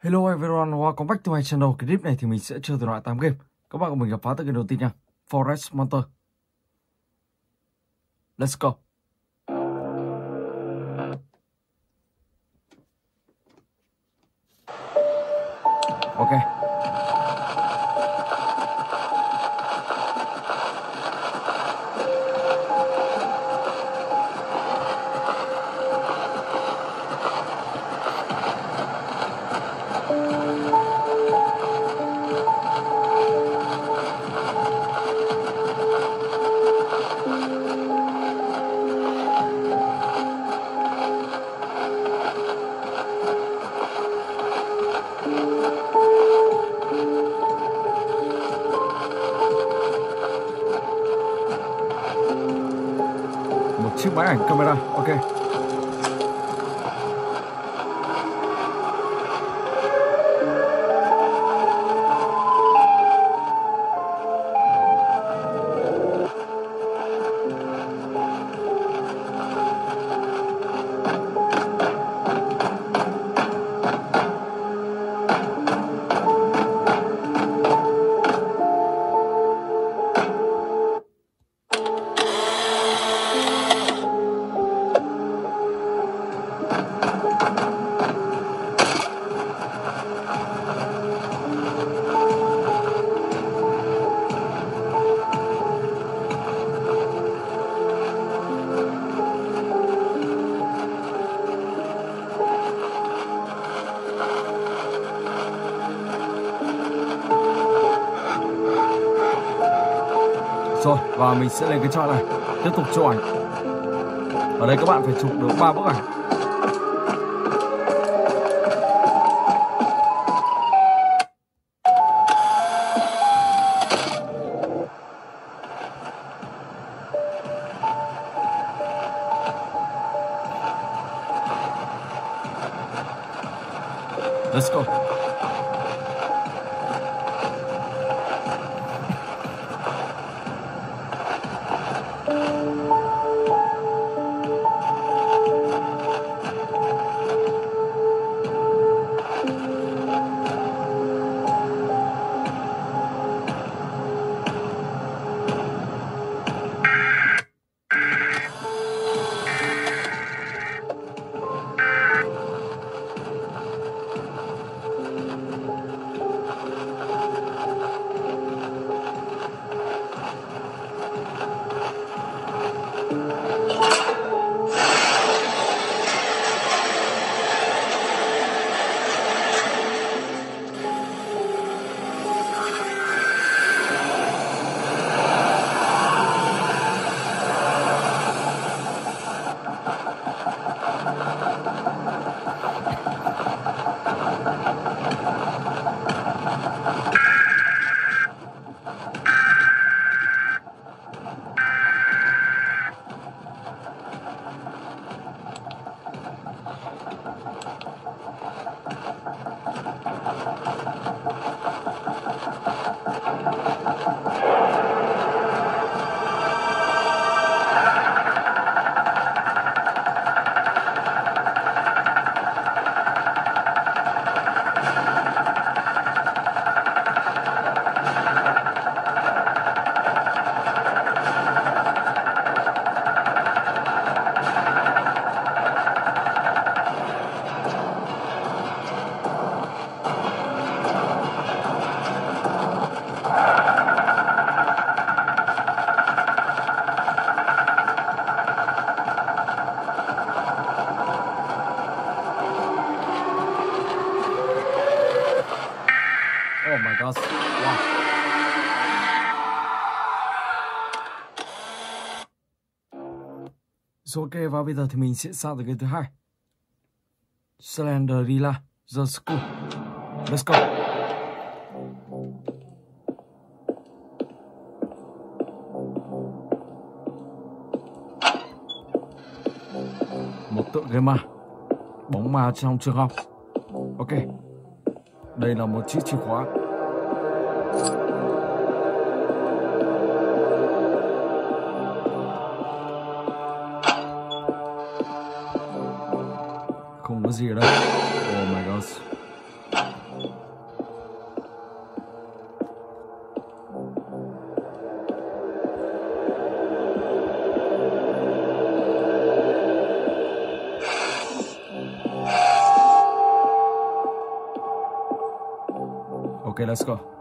Hello everyone, welcome back to my channel. Clip này thì mình sẽ chơi từ loại 8 game. Các bạn của mình gặp phá từ game đầu tiên nha. Forest Monster. Let's go. Chiếc máy ảnh camera. Ok. Rồi, và mình sẽ lên cái chart này. Tiếp tục chụp ảnh. Ở đây các bạn phải chụp được ba bức ảnh. Rồi ok và bây giờ thì mình sẽ sang tới cái thứ hai. Slenderilla The School. Let's go. Một tượng game ma. Bóng ma trong trường học. Ok. Đây là một chiếc chìa khóa không có gì ở đây oh my god Okay, let's go.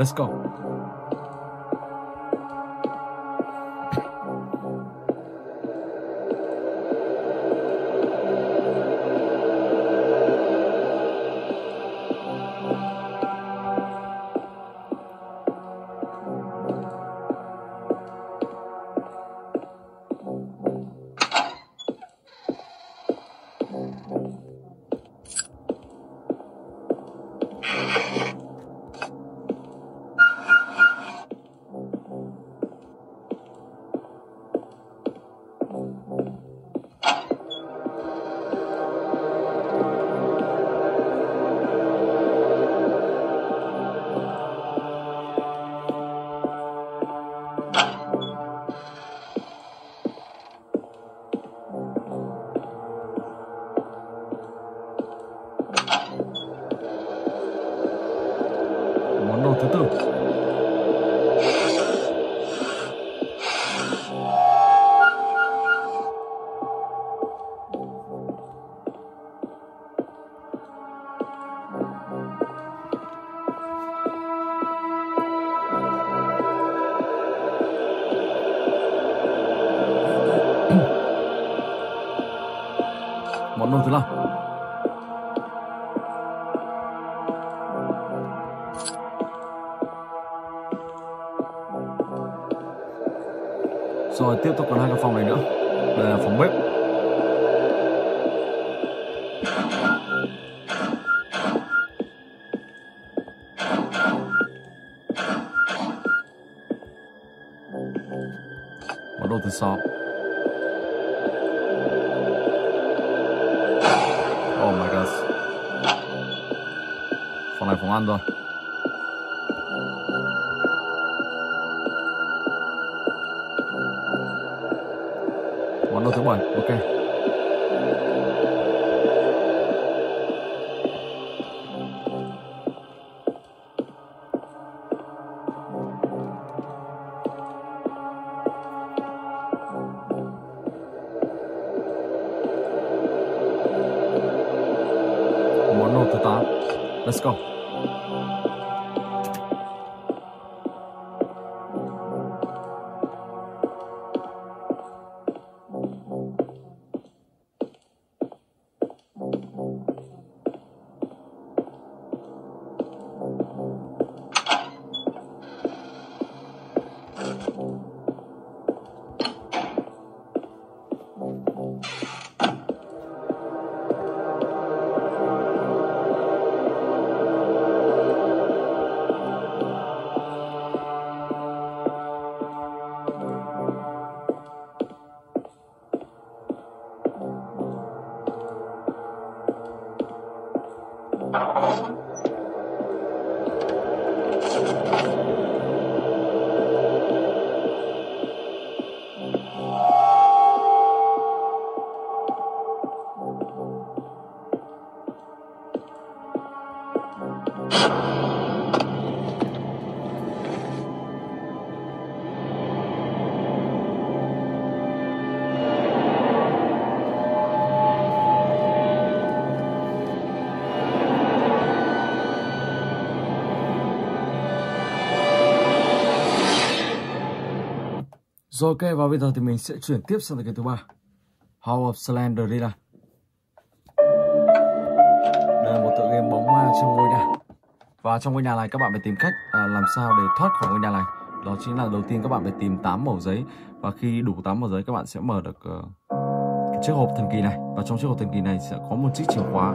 Let's go. Rồi, tiếp tục còn hai cái phòng này nữa. Đây là phòng bếp. và đồ thứ sáu. Oh my god. Phòng này phòng ăn rồi. Món đồ thứ bảy. Ok. Món đồ thứ tám. Let's go. Rồi ok, và bây giờ thì mình sẽ chuyển tiếp sang cái thứ ba. House of Slenderina. Đây là một tựa game bóng ma trong ngôi nhà. Và trong ngôi nhà này các bạn phải tìm cách à, làm sao để thoát khỏi ngôi nhà này. Đó chính là đầu tiên các bạn phải tìm 8 mẩu giấy và khi đủ 8 mẩu giấy các bạn sẽ mở được uh, cái chiếc hộp thần kỳ này và trong chiếc hộp thần kỳ này sẽ có một chiếc chìa khóa.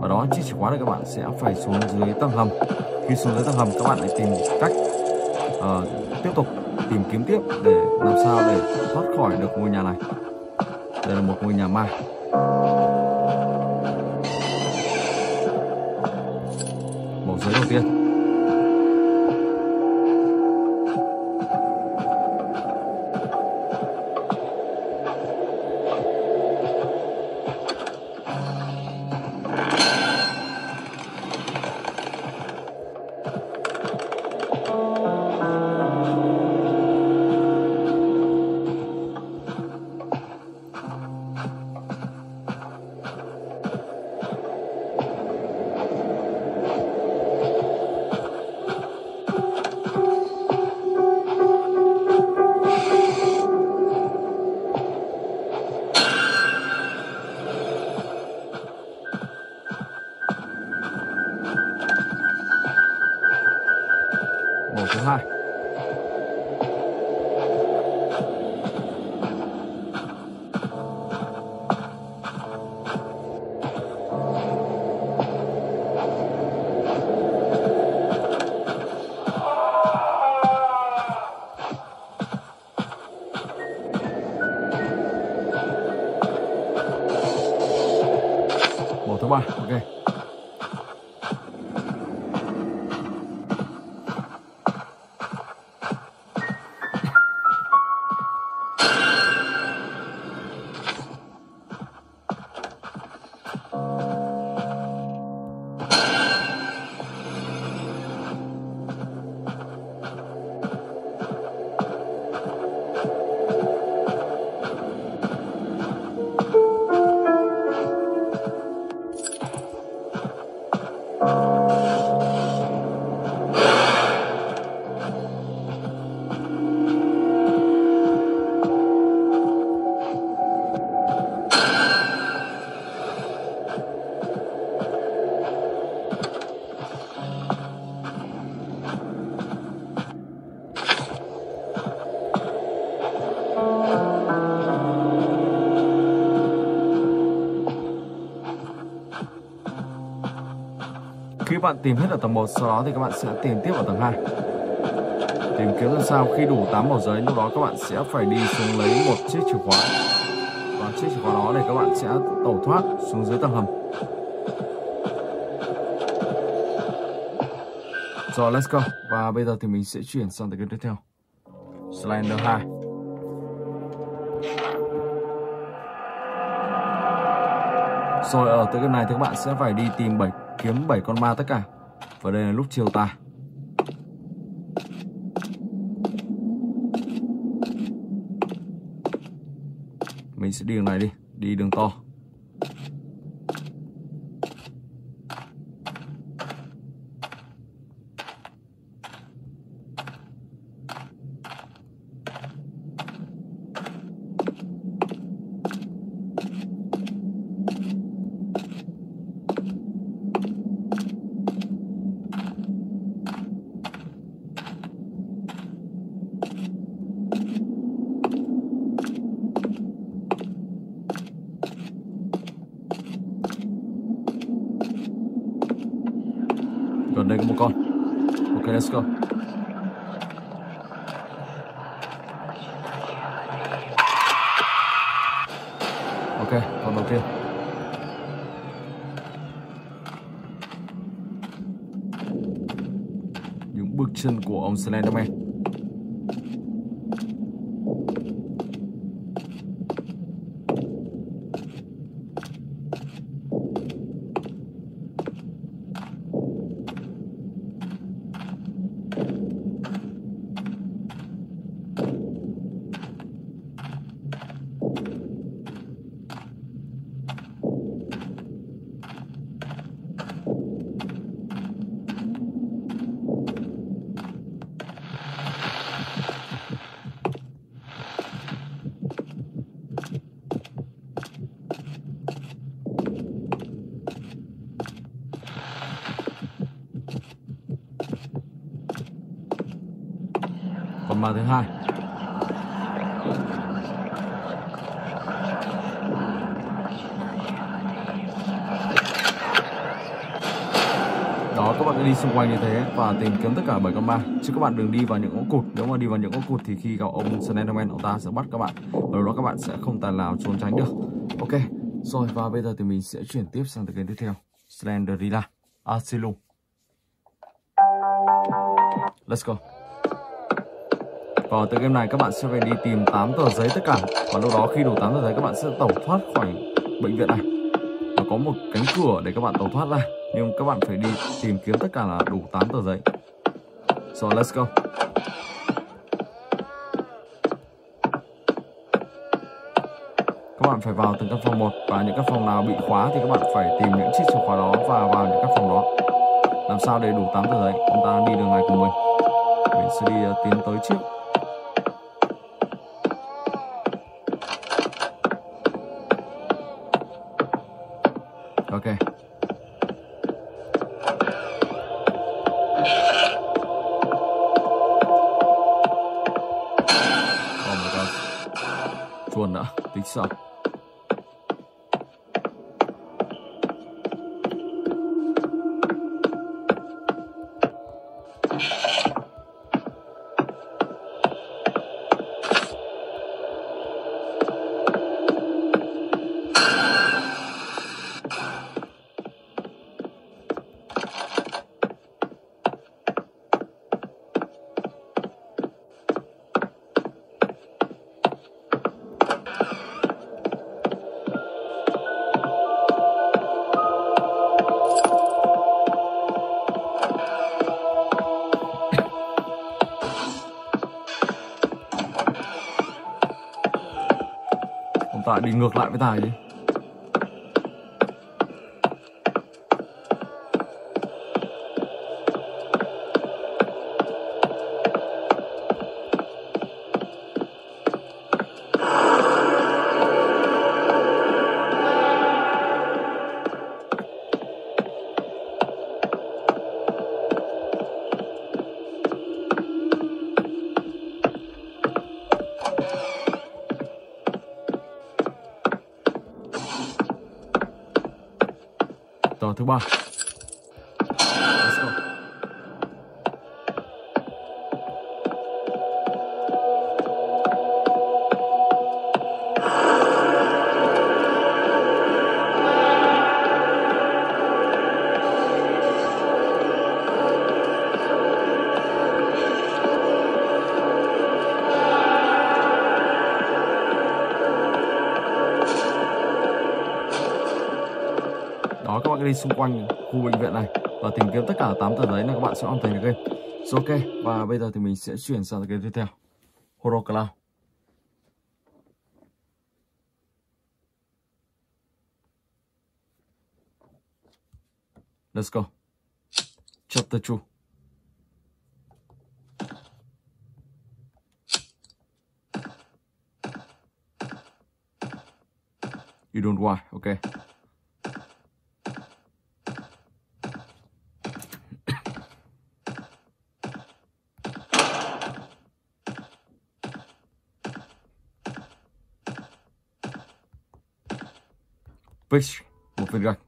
Và đó chiếc chìa khóa này các bạn sẽ phải xuống dưới tầng hầm. Khi xuống dưới tầng hầm các bạn lại tìm cách uh, tiếp tục tìm kiếm tiếp để làm sao để thoát khỏi được ngôi nhà này. Đây là một ngôi nhà ma. Màu giấy đầu tiên. Khi bạn tìm hết ở tầng 1 sau đó thì các bạn sẽ tìm tiếp ở tầng 2 tìm kiếm làm sao? Khi đủ 8 màu giấy, lúc đó các bạn sẽ phải đi xuống lấy một chiếc chìa khóa. Và chiếc chìa khóa đó để các bạn sẽ tẩu thoát xuống dưới tầng hầm. Rồi, let's go. Và bây giờ thì mình sẽ chuyển sang tới tiếp theo. Slender 2 Rồi, ở tới cái này thì các bạn sẽ phải đi tìm 7 kiếm 7 con ma tất cả. Và đây là lúc chiều tà. Mình sẽ đi đường này đi Đi đường to. Slenderman ma thứ hai. Đó, các bạn đi xung quanh như thế và tìm kiếm tất cả bảy con ma. Chứ các bạn đừng đi vào những ngõ cụt. Nếu mà đi vào những ngõ cụt thì khi gặp ông Slenderman, ông ta sẽ bắt các bạn. Và đó các bạn sẽ không tài nào trốn tránh được. Ok, rồi, và bây giờ thì mình sẽ chuyển tiếp sang tựa game tiếp theo. Slenderilla. À, Asylum Let's go. Và từ game này các bạn sẽ phải đi tìm 8 tờ giấy tất cả. Và lúc đó khi đủ 8 tờ giấy các bạn sẽ tẩu thoát khỏi bệnh viện này. Và có một cánh cửa để các bạn tẩu thoát ra. Nhưng các bạn phải đi tìm kiếm tất cả là đủ 8 tờ giấy. So let's go. Các bạn phải vào từng căn phòng một. Và những căn phòng nào bị khóa thì các bạn phải tìm những chiếc chìa khóa đó Và vào những căn phòng đó. Làm sao để đủ 8 tờ giấy? Chúng ta đi đường này cùng mình. Mình sẽ đi uh, tiến tới trước. Lisa. Tại đi ngược lại với Tài đi. Đi xung quanh khu bệnh viện này. Và tìm kiếm tất cả 8 tờ giấy là các bạn sẽ hoàn thành được game. So, ok. Và bây giờ thì mình sẽ chuyển sang game tiếp theo. Horror Cloud Let's go. Chapter 2 You don't why, okay Fish, một viên gạch.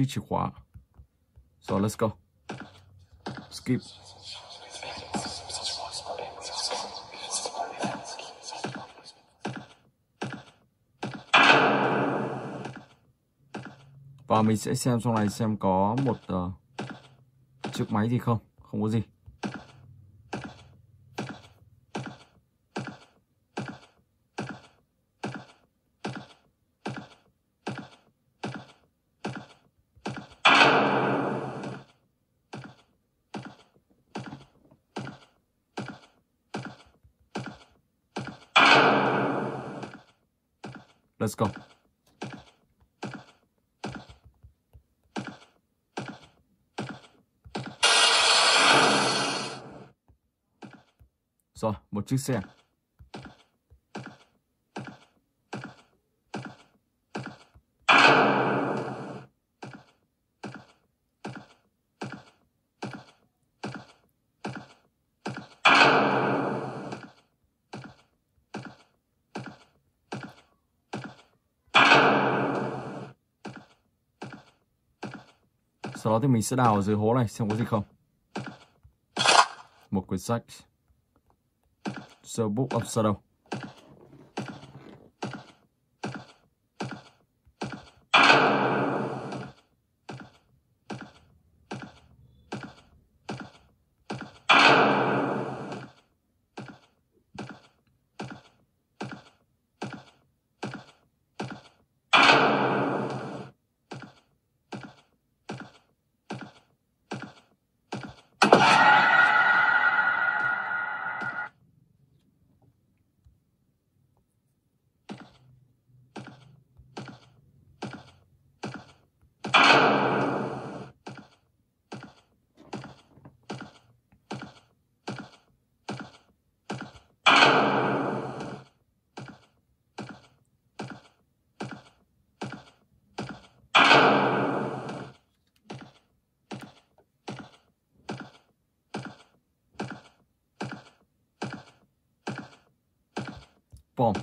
Chiếc chìa khóa. So let's go. Skip. Và mình sẽ xem trong này xem có một uh, chiếc máy gì không. Không có gì. Let's go. Rồi, một chiếc xe. Sau đó thì mình sẽ đào ở dưới hố này, xem có gì không. Một quyển sách. sơ Book of Shadow. Bom.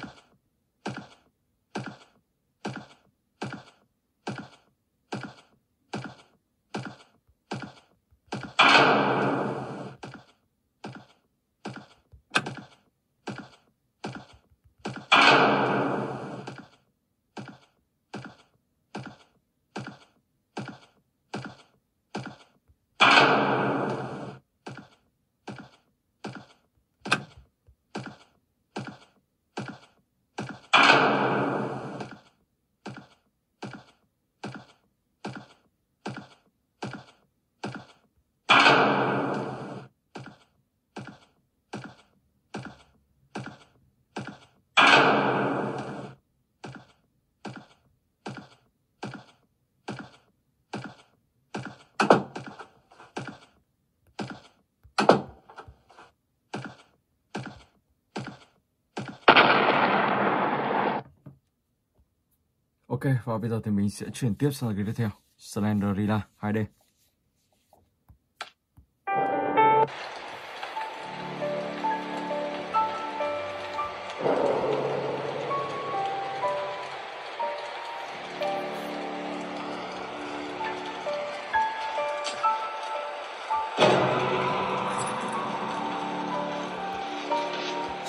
Ok, và bây giờ thì mình sẽ chuyển tiếp sang cái tiếp theo. Slenderilla 2D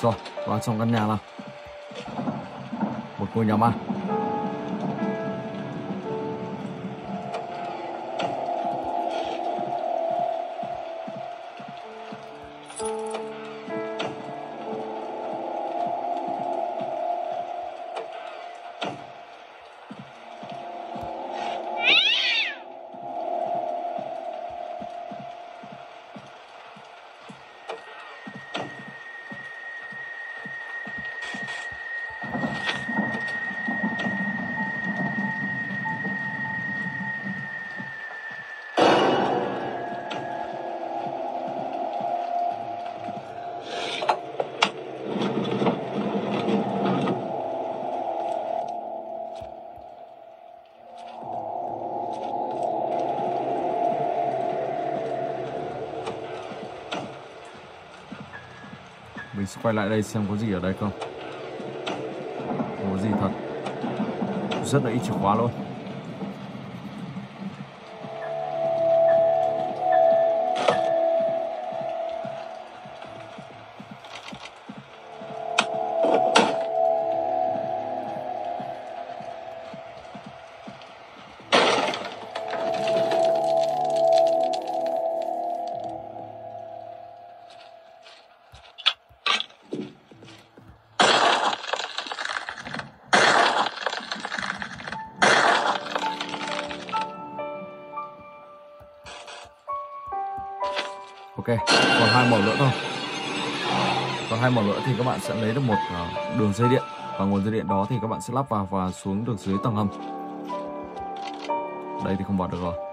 Rồi, vào trong căn nhà nào? Một ngôi nhà ma. Mình sẽ quay lại đây xem có gì ở đây không. Không có gì thật. Rất là ít chìa khóa luôn. Ok, còn hai màu nữa thôi. Còn hai màu nữa thì các bạn sẽ lấy được một ờ, đường dây điện. Và nguồn dây điện đó thì các bạn sẽ lắp vào và xuống được dưới tầng hầm. Đây thì không vào được rồi.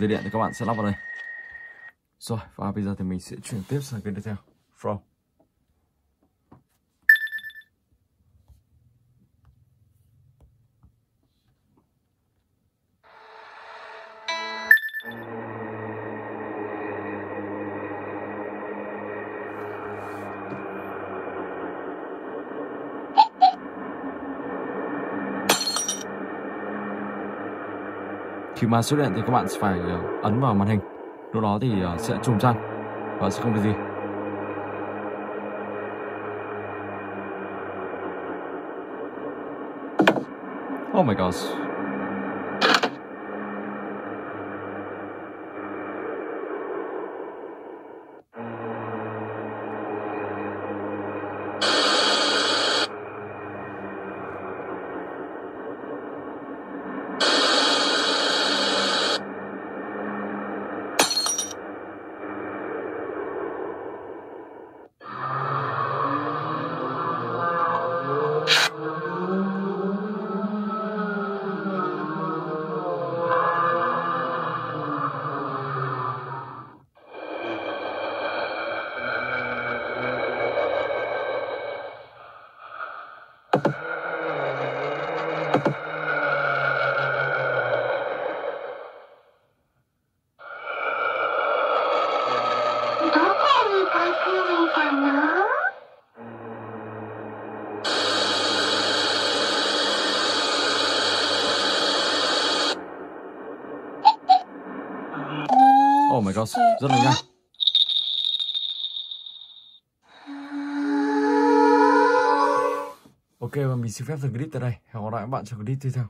Dây điện thì các bạn sẽ lắp vào đây. Rồi, và bây giờ thì mình sẽ chuyển tiếp sang cái tiếp theo. From. Khi mà xuất hiện thì các bạn sẽ phải ờ, ấn vào màn hình lúc đó thì ờ, sẽ trùng chăn và sẽ không có gì Oh my gosh. Oh rất là nhanh. Ok, và mình xin phép dừng clip tại đây. Hẹn gặp lại các bạn trong clip tiếp theo.